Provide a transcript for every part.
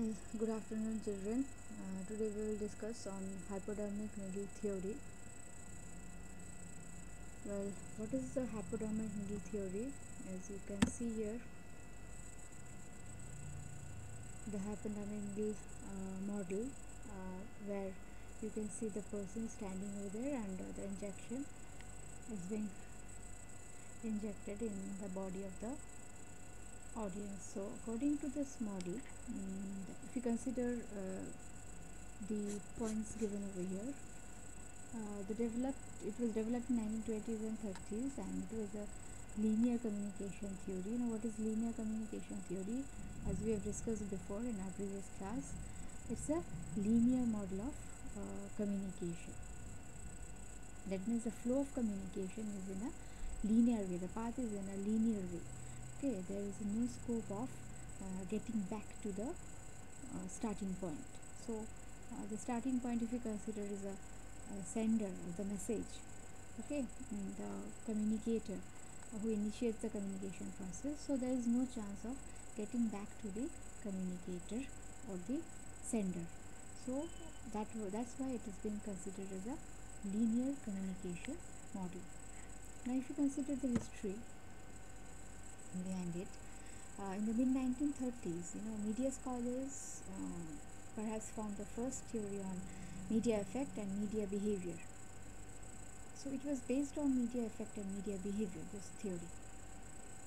Hi, good afternoon, children. Uh, today we will discuss on hypodermic needle theory. Well, what is the hypodermic needle theory? As you can see here, the hypodermic needle uh, model, uh, where you can see the person standing over there and uh, the injection is being injected in the body of the audience. So, according to this model, mm, if you consider uh, the points given over here, uh, the developed it was developed in 1920s and 30s, and it was a linear communication theory. Know what is linear communication theory? As we have discussed before in our previous class, it's a linear model of uh, communication. That means the flow of communication is in a linear way. The path is in a linear way okay there is no scope of uh, getting back to the uh, starting point. So uh, the starting point if you consider is a, a sender of the message okay and the communicator who initiates the communication process. So there is no chance of getting back to the communicator or the sender. So that that's why it is being considered as a linear communication model. Now if you consider the history behind it. Uh, in the mid 1930s, you know, media scholars uh, perhaps found the first theory on media effect and media behavior. So it was based on media effect and media behavior, this theory.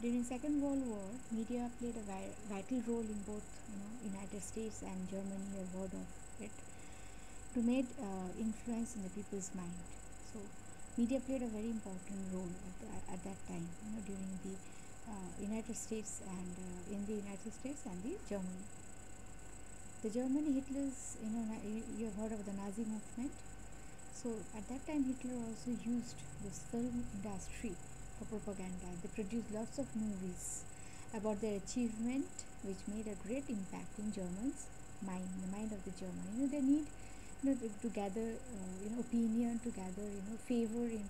During Second World War, media played a vi- vital role in both, you know, United States and Germany. Have heard of it. To made uh, influence in the people's mind. So media played a very important role at, the, at that time, you know, during the uh, United States and uh, in the United States and the Germany. The Germany Hitler's, you know, you have heard of the Nazi movement. So at that time, Hitler also used this film industry for propaganda. They produced lots of movies about their achievement, which made a great impact in Germans' mind, the mind of the German. You know, they need, you know, to, to gather, uh, you know, opinion, to gather, you know, favor in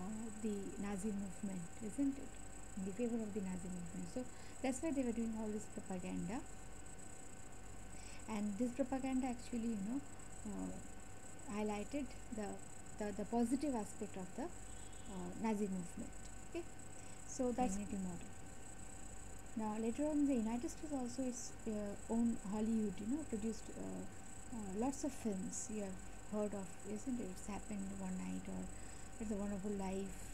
uh, the Nazi movement, isn't it? In the favor of the Nazi movement. So that's why they were doing all this propaganda. And this propaganda actually, you know, uh, highlighted the, the, the positive aspect of the uh, Nazi movement. Okay, so that's unity model. Now later on, the United States also its uh, own Hollywood, you know, produced lots of films. You have heard of, isn't it? It's happened one night, or It's a Wonderful Life,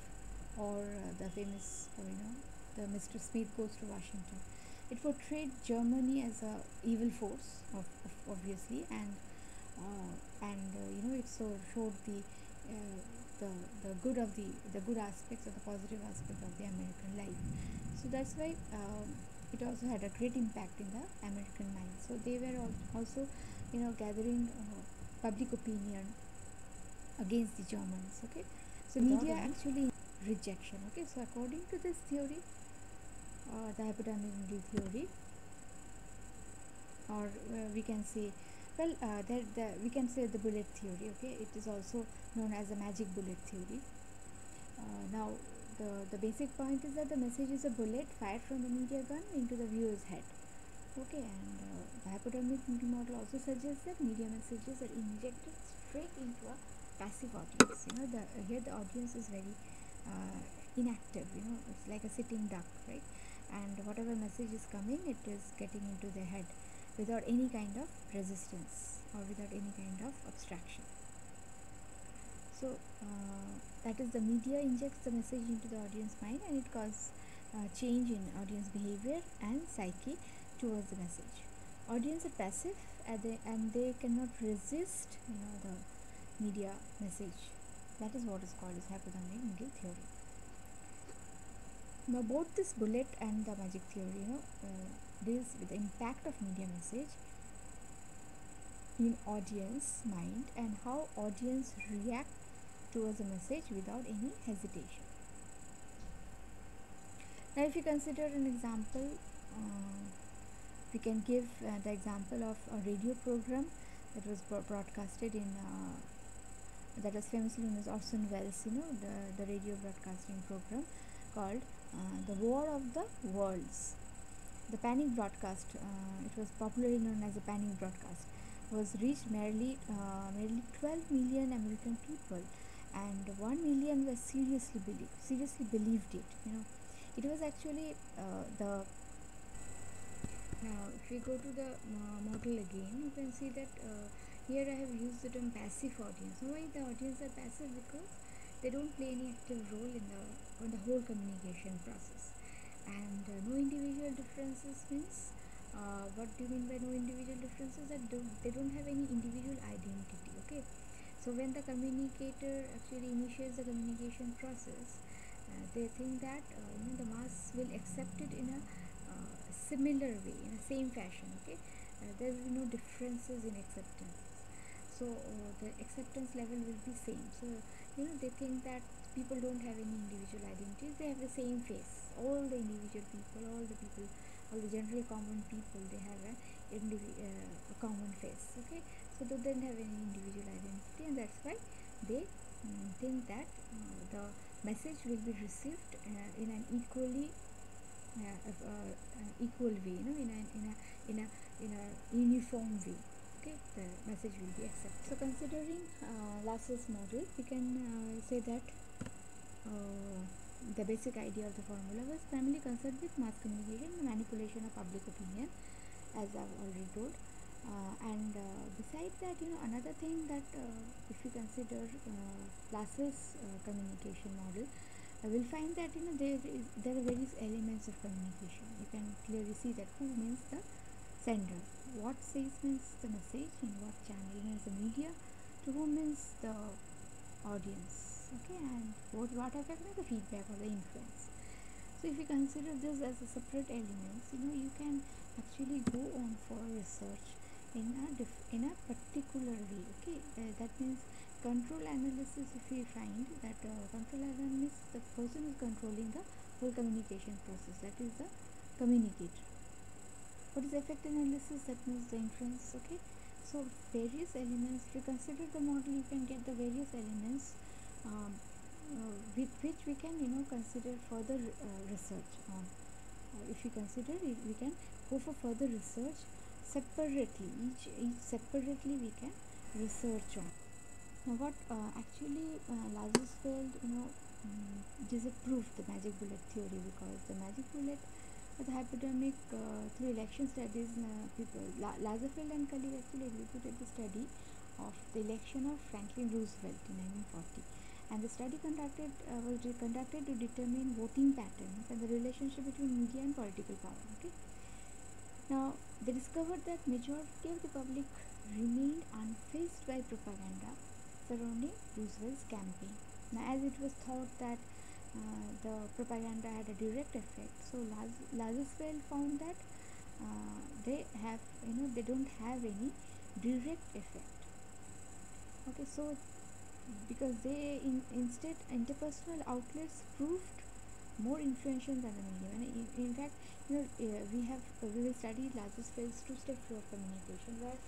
or uh, the famous, uh, you know, the Mr. Smith goes to Washington. It portrayed Germany as a evil force, of, of obviously, and uh, and uh, you know it so showed the uh, the the good of the the good aspects or the positive aspect of the American life. So that's why um, it also had a great impact in the American mind. So they were also you know gathering uh, public opinion against the Germans. Okay, so media actually rejection. Okay so according to this theory uh, the hypodermic needle theory or uh, we can say well uh, that the, we can say the bullet theory okay? It is also known as the magic bullet theory. Uh, now the the basic point is that the message is a bullet fired from the media gun into the viewer's head. Okay and uh, the hypodermic model also suggests that media messages are injected straight into a passive audience. You know the here the audience is very uh, inactive you know it's like a sitting duck right? And whatever message is coming it is getting into their head without any kind of resistance or without any kind of abstraction. So uh, that is the media injects the message into the audience mind and it causes uh, change in audience behavior and psyche towards the message. Audience are passive and they, and they cannot resist you know the media message that is what is called as hypodermic needle theory. Now, both this bullet and the magic theory, you know, uh, deals with the impact of media message in audience mind and how audience react towards a message without any hesitation. Now, if you consider an example, uh, we can give uh, the example of a radio program that was broadcasted in uh, that is famously known as Orson Welles, you know, the, the radio broadcasting program called uh, The War of the Worlds. the panic broadcast, uh, it was popularly known as the panic broadcast, was reached merely uh, merely 12 million American people, and 1 million were seriously believed seriously believed it. You know, it was actually uh, the now if we go to the uh, model again, you can see that uh, here I have used the term passive audience. Why the audience are passive? Because they don't play any active role in the in the whole communication process. And uh, no individual differences means uh, what do you mean by no individual differences? That don't, they don't have any individual identity okay? So when the communicator actually initiates the communication process uh, they think that uh, you know the mass will accept it in a uh, similar way in the same fashion okay? Uh, there will be no differences in acceptance so the acceptance level will be same. So you know they think that people don't have any individual identities. They have the same face. All the individual people all the people all the general common people they have a, indivi- uh, a common face okay? So they don't have any individual identity and that's why they um, think that uh, the message will be received uh, in an equally uh, uh, equal way you know in a in a in a in a uniform way okay the message will be accepted. So considering uh, model we can uh, say that uh, the basic idea of the formula was primarily concerned with mass communication and manipulation of public opinion as I've already told. Uh, and uh, besides that you know another thing that uh, if you consider uh, communication model uh, we'll find that you know there is there are various elements of communication. You can clearly see that. Who means the sender. What says means the message in what channel means the media? To whom means the audience? Okay and what what effect means the feedback or the influence. So if you consider this as a separate elements you know you can actually go on for research in a in a particular way okay? Uh, that means control analysis if we find that uh, control analysis the person is controlling the whole communication process that is the communicator what is effect analysis that means the inference okay? So various elements if you consider the model you can get the various elements um, uh, with which we can you know consider further uh, research on. Uh, if you consider we can go for further research separately each each separately we can research on. Now what uh, actually uh, Lazarsfeld you know um, disapproved the magic bullet theory because the magic bullet the hypodermic uh, through election studies uh, people La Lazarsfeld and colleagues actually executed the study of the election of Franklin Roosevelt in 1940 and the study conducted uh, was conducted to determine voting patterns and the relationship between media and political power okay? Now they discovered that majority of the public remained unfazed by propaganda surrounding Roosevelt's campaign. Now as it was thought that the propaganda had a direct effect so Laz Lazarsfeld found that uh, they have you know they don't have any direct effect okay so because they in, instead interpersonal outlets proved more influential than the media. and in, in fact you know uh, we have uh, we will study Lazarsfeld's two-step flow of communication where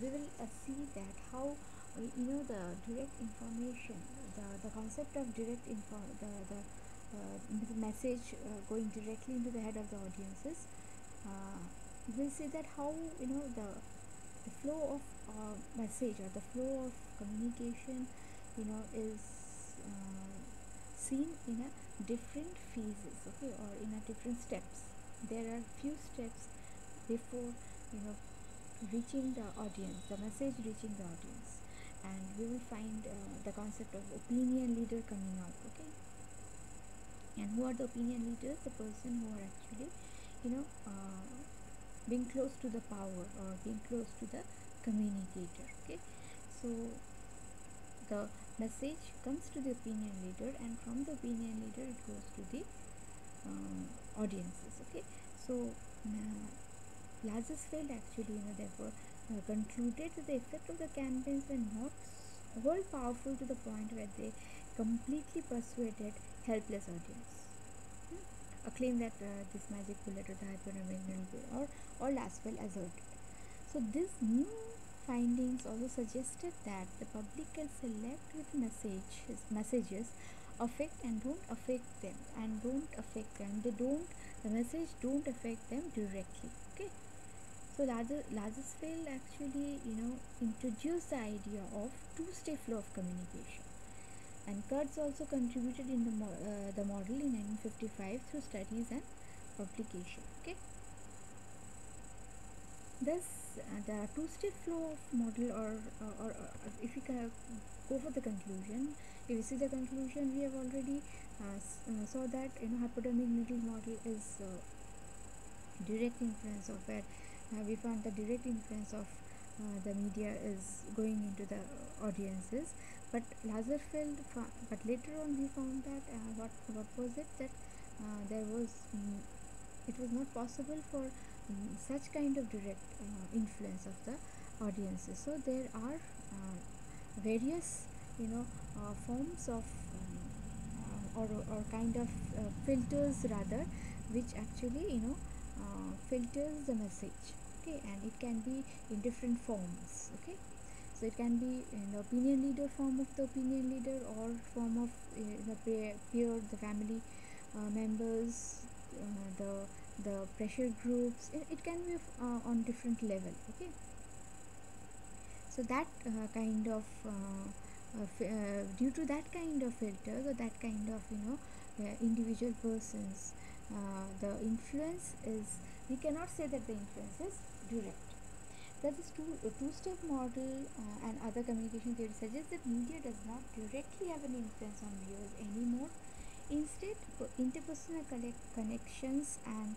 we will uh, see that how uh, you know the direct information the the concept of direct info the the, uh, the message uh, going directly into the head of the audiences we will see that how you know the the flow of message or the flow of communication you know is uh, seen in a different phases okay or in a different steps. There are few steps before you know reaching the audience the message reaching the audience and we will find uh, the concept of opinion leader coming out okay? And who are the opinion leaders? The person who are actually you know uh, being close to the power or being close to the communicator okay? So the message comes to the opinion leader and from the opinion leader it goes to the um, audiences okay? So uh, Lazarsfeld actually you know therefore concluded that the effect of the campaigns were not all powerful to the point where they completely persuaded helpless audience. Hmm? a claim that uh, this magic bullet or the hypodermic or or Lazarsfeld asserted so this new findings also suggested that the public can select which message messages affect and don't affect them and don't affect them. They don't the message don't affect them directly okay so Lazarsfeld actually you know introduced the idea of two-step flow of communication. And Katz also contributed in the, mo uh, the model in 1955 through studies and publication okay? Thus uh, the two-step flow of model or, uh, or, uh, if you can go for the conclusion if you see the conclusion we have already uh, uh, saw that you know hypodermic needle model is direct influence of where we found the direct influence of the media is going into the audiences. But Lazarsfeld but later on we found that uh, what what was it that uh, there was um, it was not possible for um, such kind of direct uh, influence of the audiences. So there are uh, various you know uh, forms of um, uh, or, or kind of filters rather which actually you know filters the message okay? And it can be in different forms okay? So it can be in the opinion leader form of the opinion leader or form of uh, the peer, the family uh, members uh, the the pressure groups. It, it can be uh, on different level okay? So that uh, kind of uh, due to that kind of filters or that kind of you know individual persons the influence is we cannot say that the influence is direct that this two, uh, two-step model uh, and other communication theory suggests that media does not directly have an influence on viewers anymore. Instead, interpersonal connections and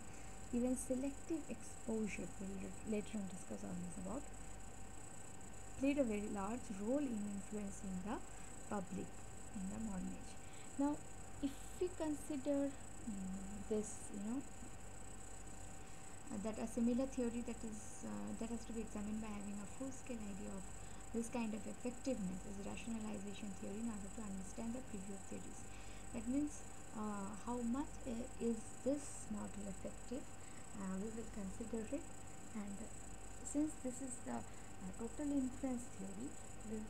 even selective exposure, we'll later on discuss on this about, played a very large role in influencing the public in the modern age. Now, if we consider this, you know, uh, that a similar theory that is uh, that has to be examined by having a full-scale idea of this kind of effectiveness is rationalization theory in order to understand the previous theories. That means uh, how much is this model effective? Uh, we will consider it and since this is the uh, total influence theory,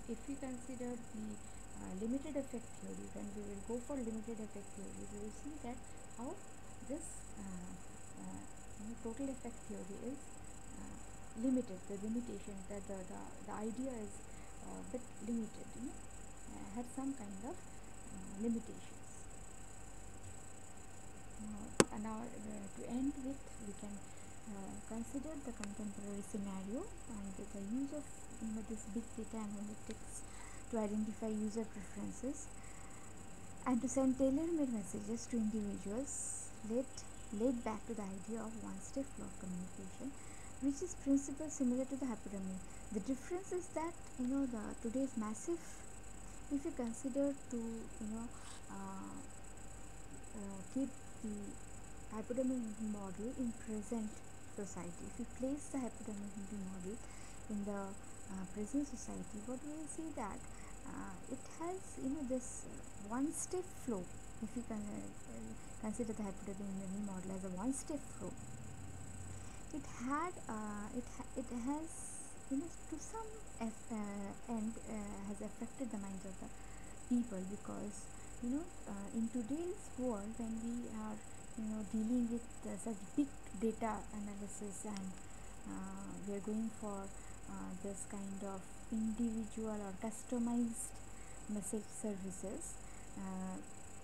if we consider the uh, limited effect theory, then we will go for limited effect theory. We will see that how this know, total effect theory is uh, limited the limitation that the, the, the idea is a uh, bit limited you know uh, had some kind of uh, limitations. And now to end with we can consider the contemporary scenario and the, the use of you know, this big data analytics to identify user preferences and to send tailor-made messages to individuals led led back to the idea of one-step flow of communication, which is principle similar to the hypodermic. The difference is that you know the today's massive, if you consider to you know uh, uh, keep the hypodermic model in present society, if you place the hypodermic model in the uh, present society, what we will see that uh, it has you know this one-step flow. If you can consider the hypodermic model as a one-step flow. It had, uh, it ha it has, you know, to some uh, end uh, has affected the minds of the people because, you know, uh, in today's world when we are, you know, dealing with uh, such big data analysis and uh, we are going for this kind of individual or customized message services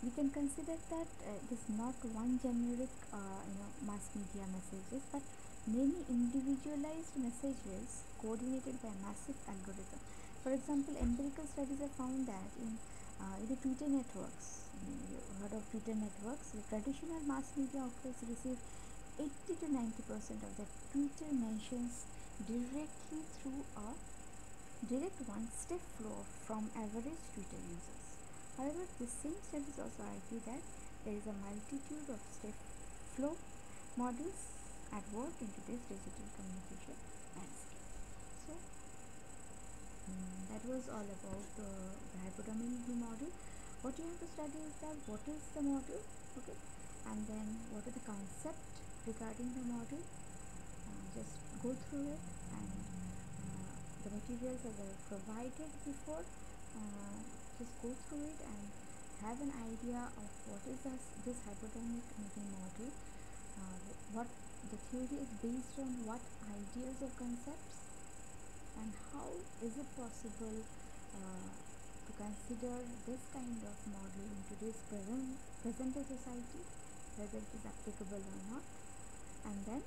we can consider that uh, it is not one generic uh, you know mass media messages but many individualized messages coordinated by a massive algorithm. For example empirical studies have found that in uh, the twitter networks you heard of twitter networks the traditional mass media outlets receive 80 to 90 percent of their twitter mentions directly through a direct one step flow from average twitter users However, the same studies also argue that there is a multitude of step flow models at work in today's digital communication landscape. So, um, that was all about the hypodermic model. What you have to study is that what is the model, okay, and then what are the concepts regarding the model. Uh, just go through it and uh, the materials as I provided before. Uh, just go through it and have an idea of what is this, this hypodermic needle model uh, what the theory is based on what ideas or concepts and how is it possible uh, to consider this kind of model in today's present present society whether it is applicable or not. And then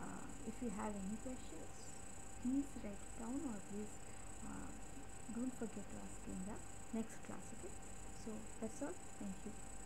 uh, if you have any questions please write it down or please uh, don't forget to ask in the next class okay? So that's all. Thank you